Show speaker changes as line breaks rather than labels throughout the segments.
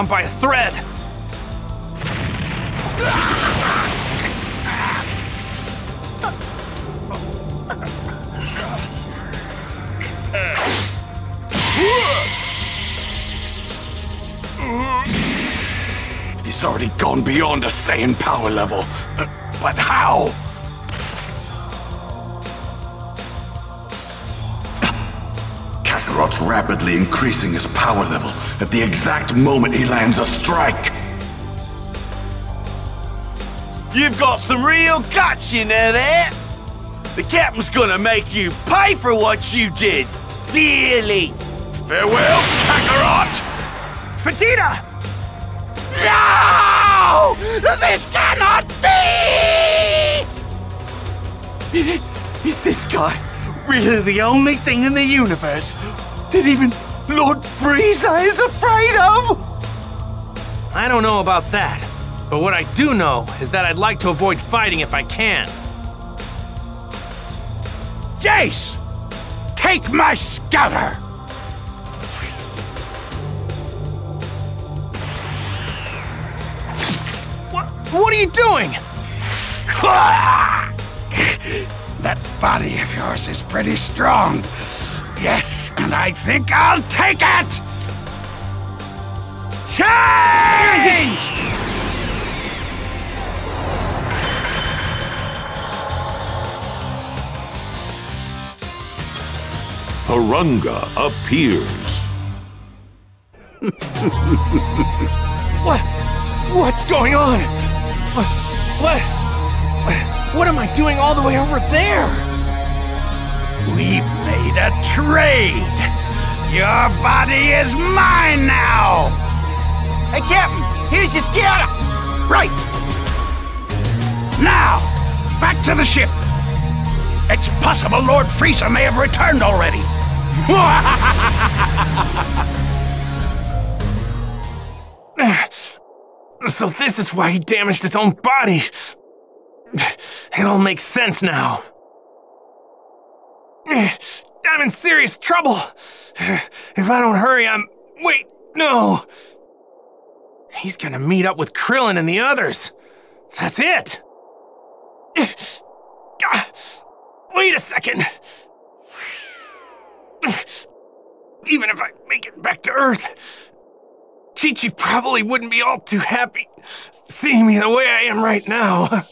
on by a thread.
He's already gone beyond a Saiyan power level. But, but how? Kakarot's rapidly increasing his power level at the exact moment he lands a strike.
You've got some real guts, you know that? The captain's gonna make you pay for what you did. Dearly.
Farewell, Kakarot!
Vegeta!
No! This cannot be! Is this guy really the only thing in the universe that even Lord Frieza is afraid of?
I don't know about that, but what I do know is that I'd like to avoid fighting if I can.
Jeice! Take my scouter!
What, what are you doing?
That body of yours is pretty strong. Yes, and I think I'll take it! Change!
Porunga appears.
What? What's going on? What? What? What am I doing all the way over there?
We've made a trade. Your body is mine now. Hey, Captain, here's your scouter. Right. Now, back to the ship. It's possible Lord Frieza may have returned already.
So this is why he damaged his own body. It all makes sense now. I'm in serious trouble. If I don't hurry, I'm. Wait, no. He's gonna meet up with Krillin and the others. That's it. Wait a second. Even if I make it back to Earth, Chi Chi probably wouldn't be all too happy seeing me the way I am right now.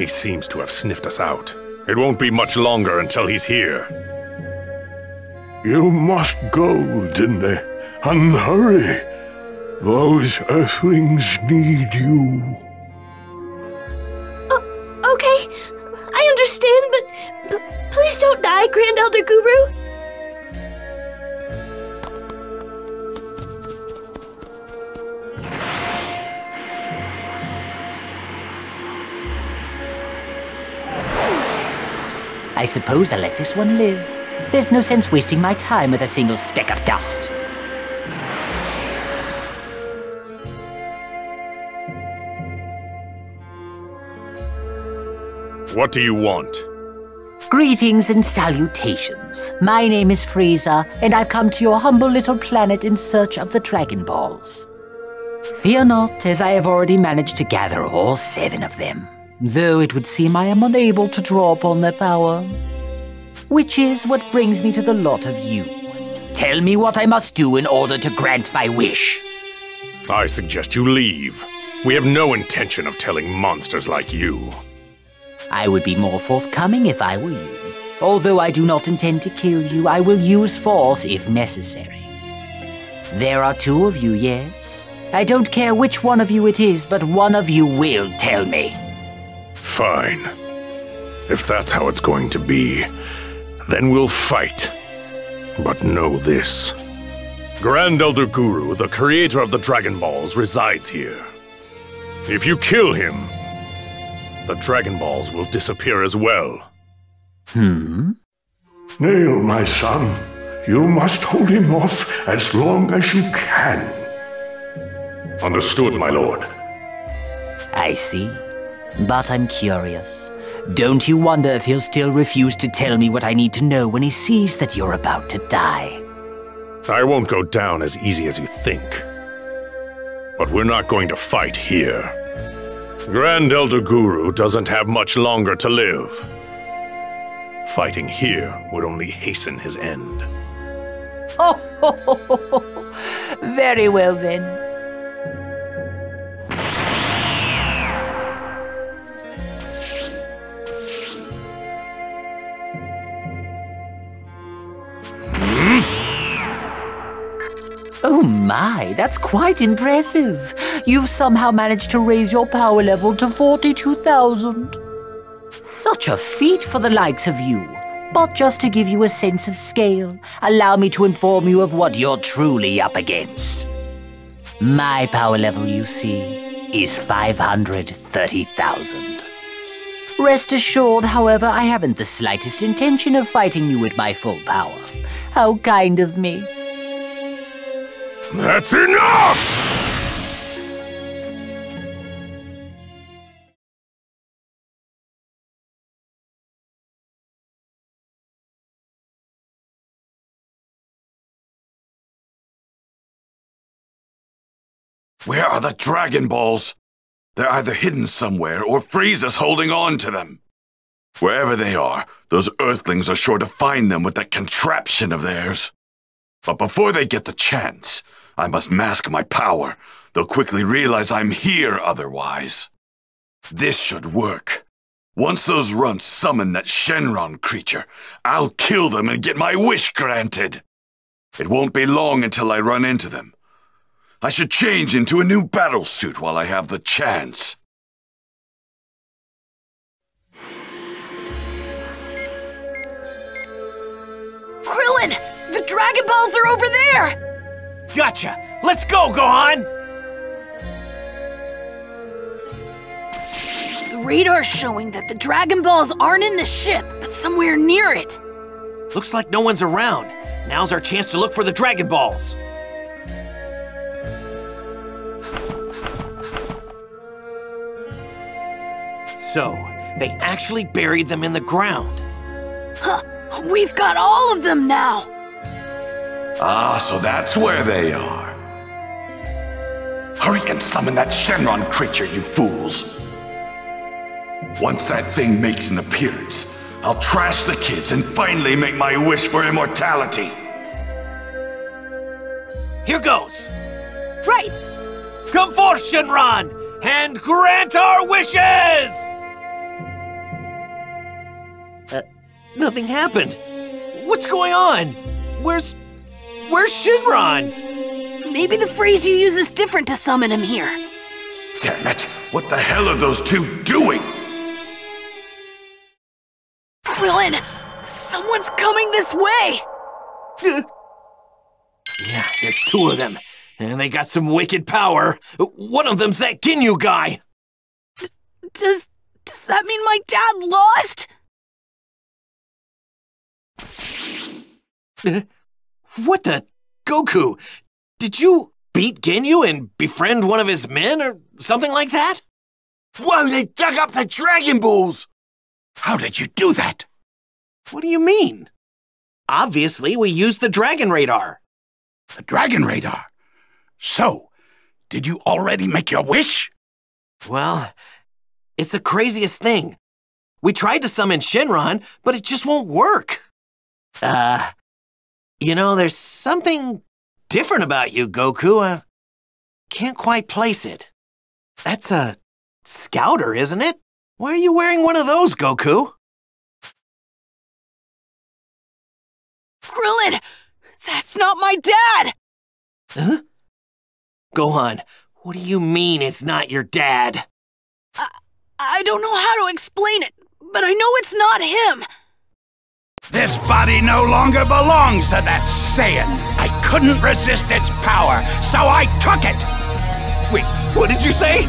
He seems to have sniffed us out. It won't be much longer until he's here.
You must go, Dende, and hurry. Those Earthlings need you.
Okay, I understand, but, but please don't die, Grand Elder Guru.
I suppose I'll let this one live. There's no sense wasting my time with a single speck of dust.
What do you want?
Greetings and salutations. My name is Frieza, and I've come to your humble little planet in search of the Dragon Balls. Fear not, as I have already managed to gather all seven of them, though it would seem I am unable to draw upon their power. Which is what brings me to the lot of you. Tell me what I must do in order to grant my wish.
I suggest you leave. We have no intention of telling monsters like you.
I would be more forthcoming if I were you. Although I do not intend to kill you, I will use force if necessary. There are two of you, yes? I don't care which one of you it is, but one of you will tell me.
Fine. If that's how it's going to be, then we'll fight. But know this. Grand Elder Guru, the creator of the Dragon Balls, resides here. If you kill him, the Dragon Balls will disappear as well.
Hmm?
Nail, my son, you must hold him off as long as you can.
Understood, my lord.
I see. But I'm curious. Don't you wonder if he'll still refuse to tell me what I need to know when he sees that you're about to die?
I won't go down as easy as you think. But we're not going to fight here. Grand Elder Guru doesn't have much longer to live. Fighting here would only hasten his end.
Oh, very well then. Oh my, that's quite impressive. You've somehow managed to raise your power level to 42,000. Such a feat for the likes of you. But just to give you a sense of scale, allow me to inform you of what you're truly up against. My power level, you see, is 530,000. Rest assured, however, I haven't the slightest intention of fighting you at my full power. How kind of me.
That's enough!
Where are the Dragon Balls? They're either hidden somewhere or Frieza's holding on to them. Wherever they are, those Earthlings are sure to find them with that contraption of theirs. But before they get the chance, I must mask my power. They'll quickly realize I'm here otherwise. This should work. Once those runts summon that Shenron creature, I'll kill them and get my wish granted. It won't be long until I run into them. I should change into a new battle suit while I have the chance.
Krillin! The Dragon Balls are over there!
Gotcha! Let's go, Gohan!
The radar's showing that the Dragon Balls aren't in the ship, but somewhere near it.
Looks like no one's around. Now's our chance to look for the Dragon Balls. So, they actually buried them in the ground.
Huh, we've got all of them now.
Ah, so that's where they are. Hurry and summon that Shenron creature, you fools. Once that thing makes an appearance, I'll trash the kids and finally make my wish for immortality.
Here goes!
Right!
Come forth, Shenron, and grant our wishes! Uh, nothing happened. What's going on? Where's... Where's Shenron?
Maybe the phrase you use is different to summon him here.
Damn it! What the hell are those two doing?
Krillin! Someone's coming this way!
Yeah, there's two of them. And they got some wicked power. One of them's that Ginyu guy.
Does... does that mean my dad lost?
What the? Goku, did you beat Ginyu and befriend one of his men or something like that?
Whoa, they dug up the Dragon Balls! How did you do that?
What do you mean? Obviously, we used the Dragon Radar.
The Dragon Radar? So, did you already make your wish?
Well, it's the craziest thing. We tried to summon Shenron, but it just won't work. Uh, you know, there's something different about you, Goku. I can't quite place it. That's a scouter, isn't it? Why are you wearing one of those, Goku?
Krillin! That's not my dad!
Huh? Gohan, what do you mean it's not your dad?
I, I don't know how to explain it, but I know it's not him.
This body no longer belongs to that Saiyan. I couldn't resist its power, so I took it.
Wait, what did you say?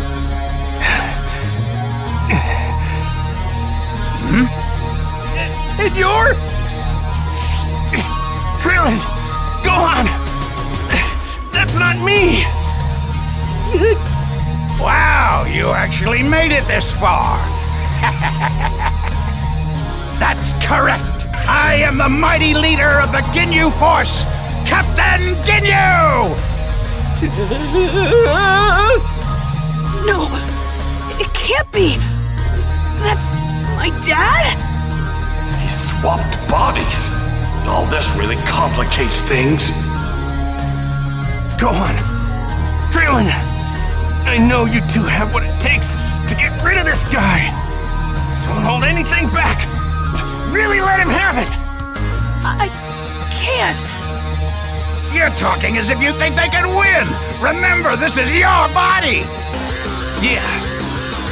hmm?
And you're... Krillin! Gohan! That's not me!
wow, you actually made it this far. That's correct. I am the mighty leader of the Ginyu Force, Captain Ginyu!
No, it can't be. That's my dad?
He swapped bodies. All this really complicates things.
Go on. Krillin, I know you two have what it takes to get rid of this guy. Don't hold anything back. Really let him have it.
I can't.
You're talking as if you think they can win. Remember, this is your body. Yeah,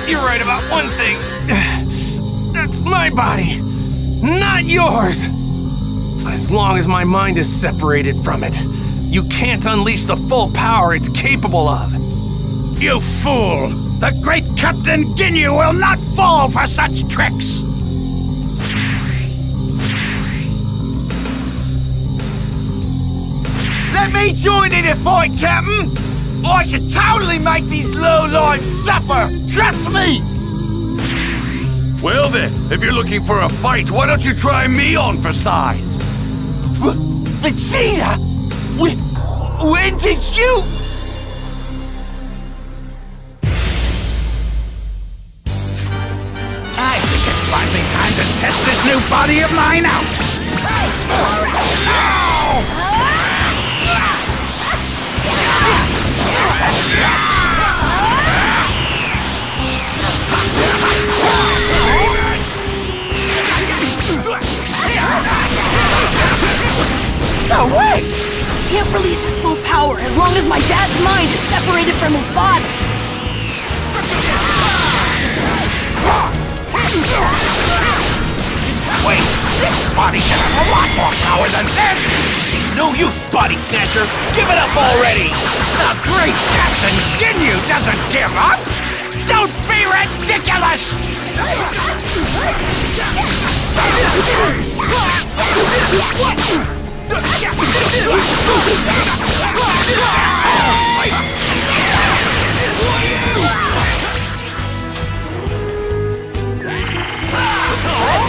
you're right about one thing. That's my body, not yours. As long as my mind is separated from it, you can't unleash the full power it's capable of. You fool! The great Captain Ginyu will not fall for such tricks! Let me join in the fight, Captain! I can totally make these low-lives suffer! Trust me!
Well then, if you're looking for a fight, why don't you try me on for size?
Vegeta! When, when did you... I think it's finally time to test this new body of mine out! No way!
Can't release his full power as long as my dad's mind is separated from his body.
Body have a lot more power than this! No use, Body Snatcher! Give it up already! The great Captain Ginyu doesn't give up! Don't be ridiculous! There's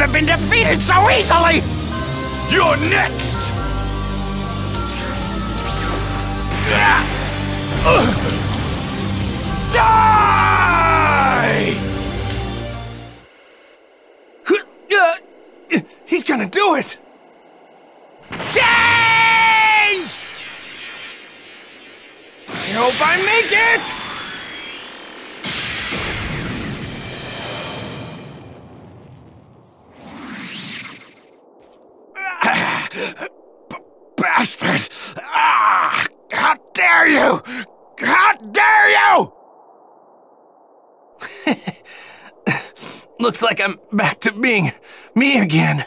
Jeice couldn't have been defeated so easily!
You're next!
Die! He's gonna do it! Change! I hope I make it! You! How dare you! Looks like I'm back to being me again.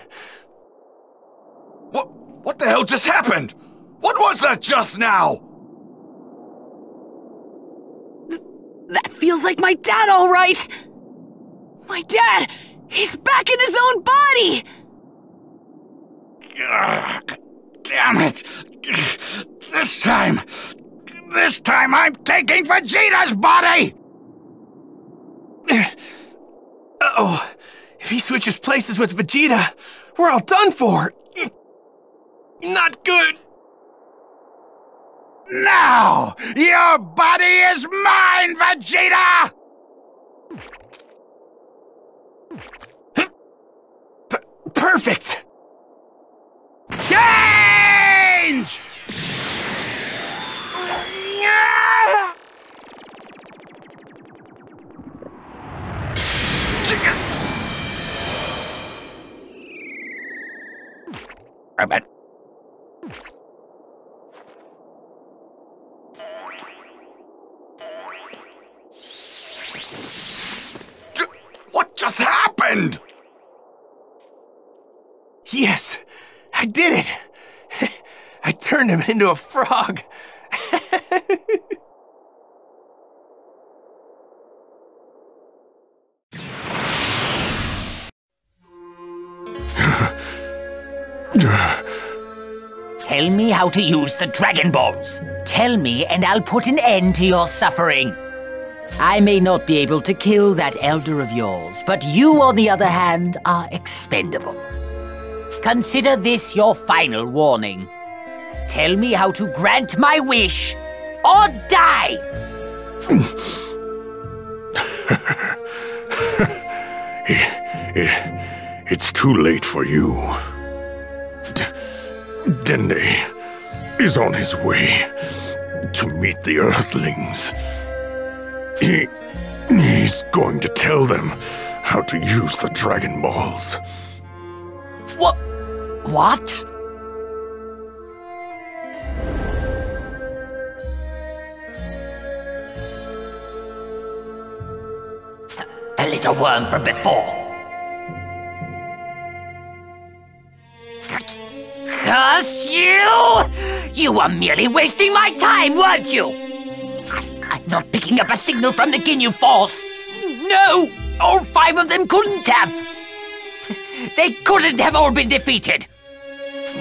What, what the hell just happened? What was that just now?
That feels like my dad, all right. My dad, he's back in his own body.
Ugh, damn it. This time, this time I'm taking Vegeta's body!
Uh-oh. if he switches places with Vegeta, we're all done for. Not good.
Now, your body is mine, Vegeta!
P- perfect.
Change! I.
What just happened?
Yes, I did it. I turned him into a frog.
How to use the Dragon Balls. Tell me, and I'll put an end to your suffering. I may not be able to kill that elder of yours, but you, on the other hand, are expendable. Consider this your final warning. Tell me how to grant my wish, or die!
It's too late for you. D- Dende is on his way to meet the Earthlings. He, he's going to tell them how to use the Dragon Balls.
What? What? A little worm from before. Curse you! You were merely wasting my time, weren't you? I- I'm not picking up a signal from the Ginyu Force. No! All five of them couldn't have. They couldn't have all been defeated.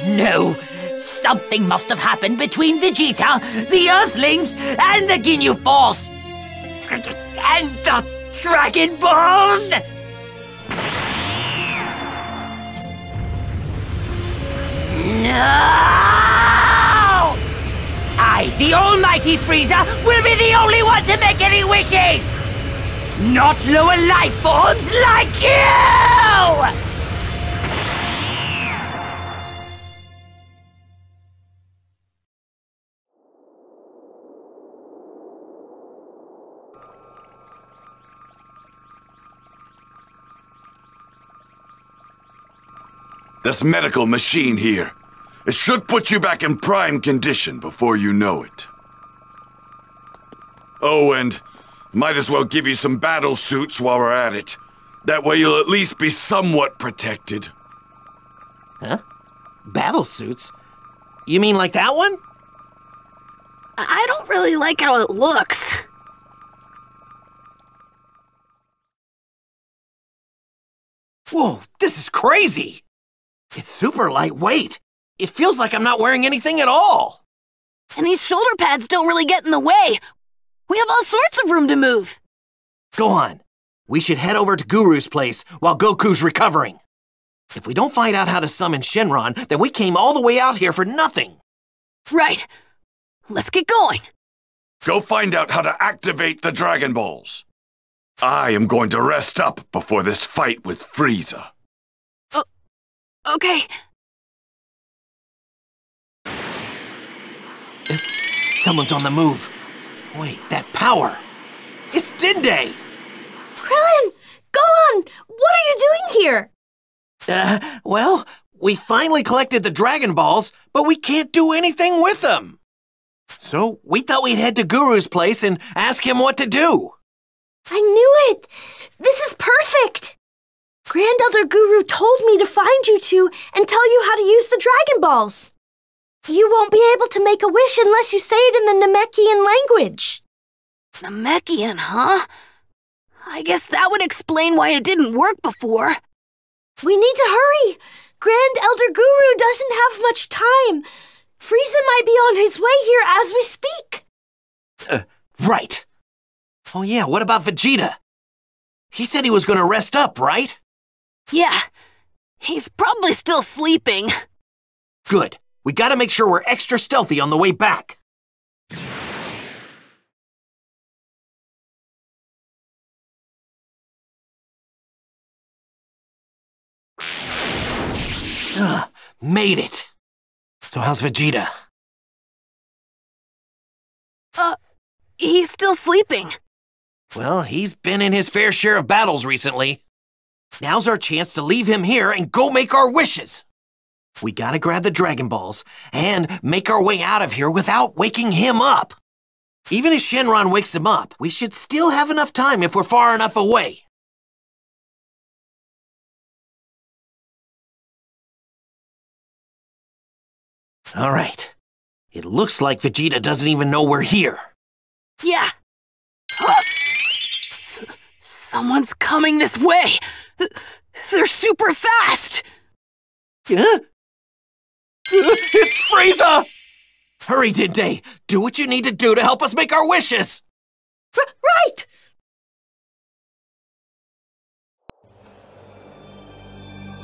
No, something must have happened between Vegeta, the Earthlings, and the Ginyu Force. And the Dragon Balls! The Almighty Frieza, will be the only one to make any wishes! Not lower life forms like you!
This medical machine here. It should put you back in prime condition before you know it. Oh, and might as well give you some battle suits while we're at it. That way you'll at least be somewhat protected.
Huh? Battle suits? You mean like that one?
I don't really like how it looks.
Whoa, this is crazy! It's super lightweight. It feels like I'm not wearing anything at all.
And these shoulder pads don't really get in the way. We have all sorts of room to move.
Go on. We should head over to Guru's place while Goku's recovering. If we don't find out how to summon Shenron, then we came all the way out here for nothing.
Right. Let's get going.
Go find out how to activate the Dragon Balls. I am going to rest up before this fight with Frieza.
Okay.
Someone's on the move. Wait, that power. It's Dende!
Krillin! Gohan! What are you doing here?
Uh, well, we finally collected the Dragon Balls, but we can't do anything with them. So we thought we'd head to Guru's place and ask him what to do.
I knew it! This is perfect! Grand Elder Guru told me to find you two and tell you how to use the Dragon Balls. You won't be able to make a wish unless you say it in the Namekian language.
Namekian, huh? I guess that would explain why it didn't work before.
We need to hurry. Grand Elder Guru doesn't have much time. Frieza might be on his way here as we speak.
Uh, right. Oh, yeah, what about Vegeta? He said he was gonna rest up, right?
Yeah. He's probably still sleeping.
Good. We gotta make sure we're extra stealthy on the way back. Ugh, made it. So how's Vegeta?
Uh, he's still sleeping.
Well, he's been in his fair share of battles recently. Now's our chance to leave him here and go make our wishes. We gotta grab the Dragon Balls and make our way out of here without waking him up. Even if Shenron wakes him up, we should still have enough time if we're far enough away. All right. It looks like Vegeta doesn't even know we're here.
Yeah. S- someone's coming this way. They're super fast.
Huh? It's Frieza! Hurry, Dende! Do what you need to do to help us make our wishes!
R- right!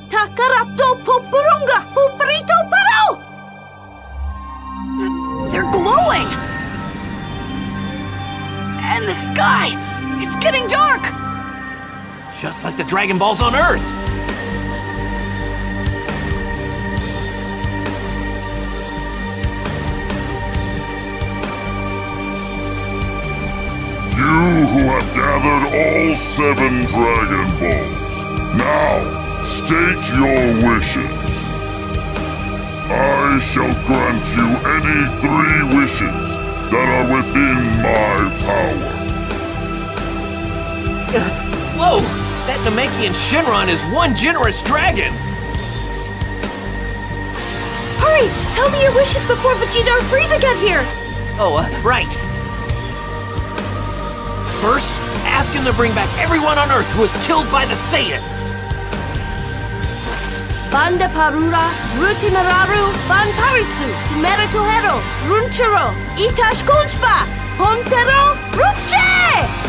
Takarapto Popurunga Puparito Paro!
They're glowing! And the sky! It's getting dark!
Just like the Dragon Balls on Earth!
Who have gathered all seven Dragon Balls, now state your wishes. I shall grant you any three wishes that are within my power.
Whoa! That Namekian Shenron is one generous dragon!
Hurry! Tell me your wishes before Vegeta or Frieza get here!
Oh, uh, right. First, ask him to bring back everyone on Earth who was killed by the Saiyans.
Bande Parura, Rutimararu, Van Paritsu, Meritohero, Runchiro, Itash Kunchpa, Hontero, Rupche!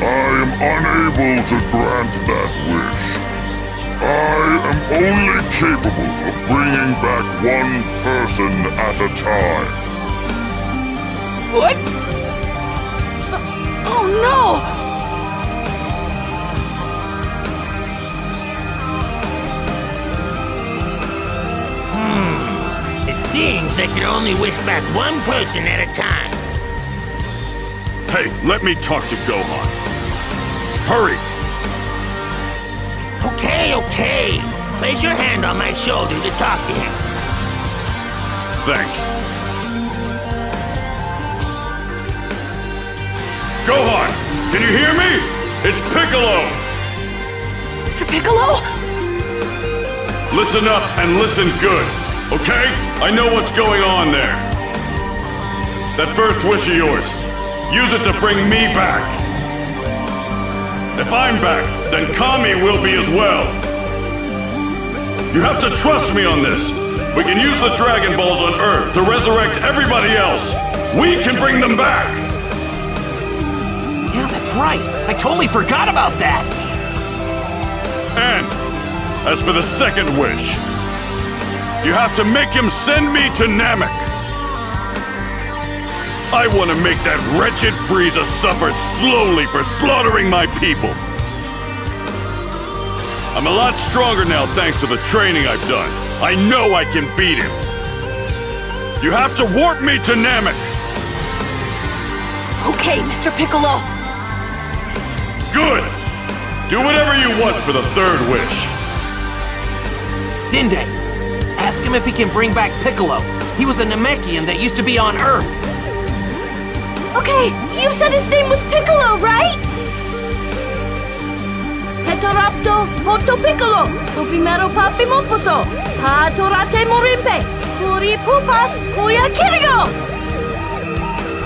I am unable to grant that wish. I am only capable of bringing back one person at a time.
What?
No! Hmm.
It seems they can only wish back one person at a time.
Hey, let me talk to Gohan. Hurry!
Okay, okay. Place your hand on my shoulder to talk to him.
Thanks. Gohan, can you hear me? It's Piccolo!
Mr. Piccolo?
Listen up and listen good, okay? I know what's going on there. That first wish of yours, use it to bring me back. If I'm back, then Kami will be as well. You have to trust me on this. We can use the Dragon Balls on Earth to resurrect everybody else. We can bring them back.
Yeah, that's right. I totally forgot about that.
And as for the second wish, you have to make him send me to Namek. I want to make that wretched Frieza suffer slowly for slaughtering my people. I'm a lot stronger now thanks to the training I've done. I know I can beat him. You have to warp me to Namek.
Okay, Mr. Piccolo.
Good. Do whatever you want for the third wish.
Dende, ask him if he can bring back Piccolo. He was a Namekian that used to be on Earth.
Okay, you said his name was Piccolo, right? Tetarapto Poto Piccolo, Pupimero Papi Moposo, Patorate Morimpe, Puri Pupas Puya Kirigo!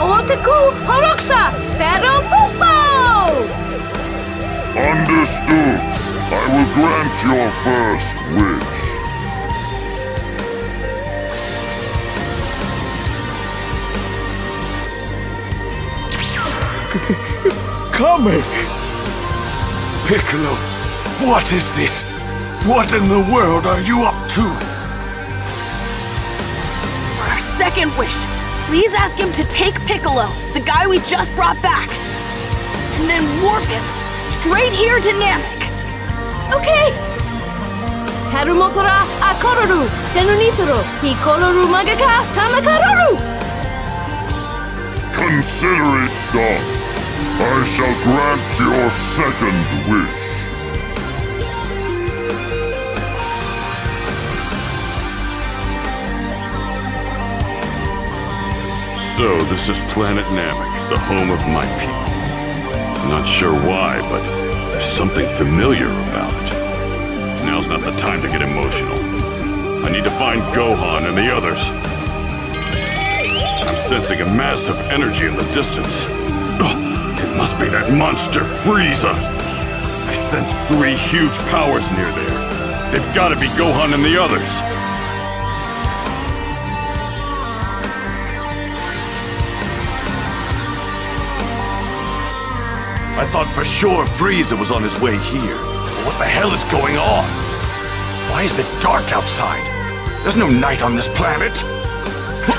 Otaku Horoxa Pero Pupo!
Understood. I will grant your first wish.
Kami! Piccolo, what is this? What in the world are you up to?
For our second wish, please ask him to take Piccolo, the guy we just brought back, and then warp him straight here to Namek.
Okay. Harumokora Akororu Stenonithoro Hikoloru Magaka Kamakaroru!
Consider it done. I shall grant your second wish.
So, this is planet Namek, the home of my people. I'm not sure why, but there's something familiar about it. Now's not the time to get emotional. I need to find Gohan and the others. I'm sensing a massive energy in the distance. Ugh, it must be that monster Frieza. I sense three huge powers near there. They've got to be Gohan and the others. I thought for sure Frieza was on his way here. But what the hell is going on? Why is it dark outside? There's no night on this planet.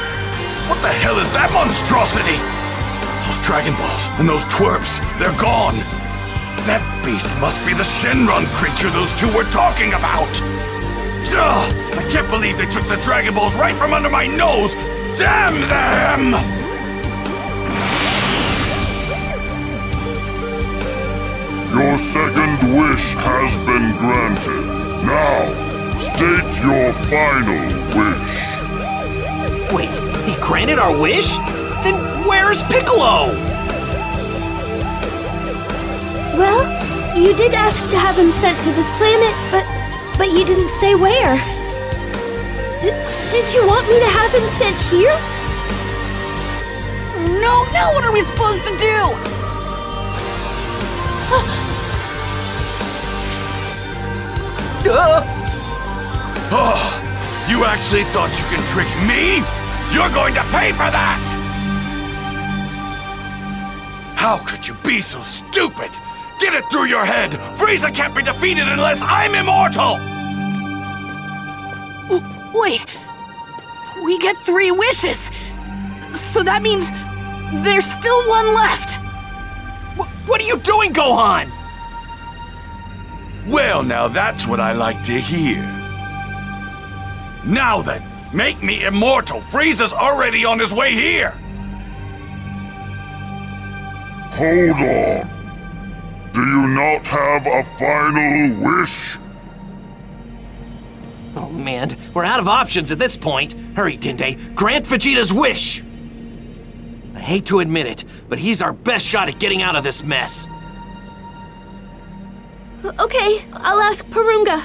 What the hell is that monstrosity? Those Dragon Balls and those twerps, they're gone. That beast must be the Shenron creature those two were talking about. Ugh, I can't believe they took the Dragon Balls right from under my nose. Damn them!
Your second wish has been granted. Now, state your final wish.
Wait, he granted our wish? Then where's Piccolo?
Well, you did ask to have him sent to this planet, but but you didn't say where. D- did you want me to have him sent here?
No, now what are we supposed to do?
Ah,
Oh, you actually thought you could trick me? You're going to pay for that! How could you be so stupid? Get it through your head! Frieza can't be defeated unless I'm immortal!
W- Wait. We get three wishes. So that means there's still one left.
wh- what are you doing, Gohan?
Well, now that's what I like to hear. Now then, make me immortal. Frieza's already on his way here.
Hold on. Do you not have a final wish?
Oh man, we're out of options at this point. Hurry, Dende, grant Vegeta's wish! I hate to admit it, but he's our best shot at getting out of this mess.
Okay, I'll ask Porunga.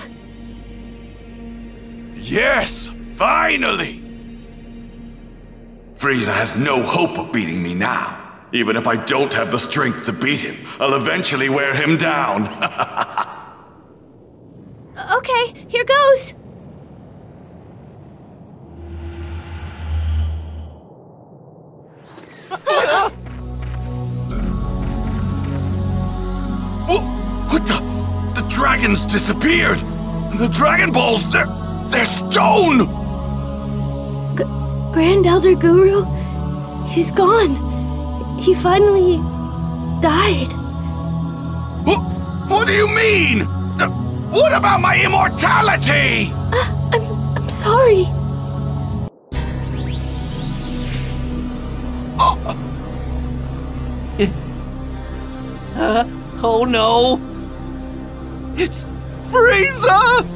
Yes, finally! Frieza has no hope of beating me now. Even if I don't have the strength to beat him, I'll eventually wear him down. dragons disappeared! The Dragon Balls, they're. they're stone!
Grand Elder Guru, he's gone. He finally died.
What, what do you mean? Uh, What about my immortality?
I'm I'm sorry.
Oh no! It's Frieza!